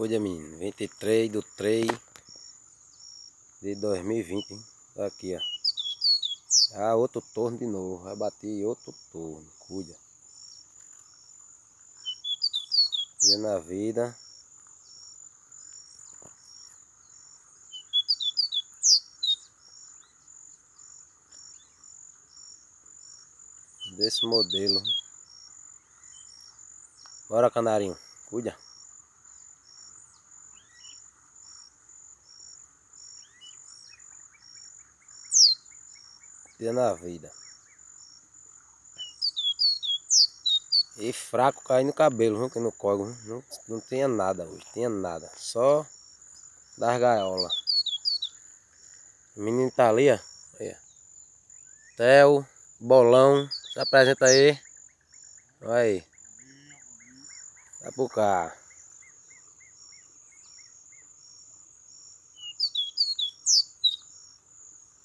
Hoje, menino, 23 do 3 de 2020, hein? Tá aqui, ó. Ah, outro torno de novo. Vai bater outro torno. Cuida. Fazendo a vida. Desse modelo. Bora, canarinho. Cuida. Na vida. E fraco caindo no cabelo, viu? Que no córrego. Não, não tinha nada hoje. Tinha nada. Só das gaiolas. O menino tá ali, ó. Aí, Theo, Bolão. Se apresenta aí. Olha aí. Vai pro cá.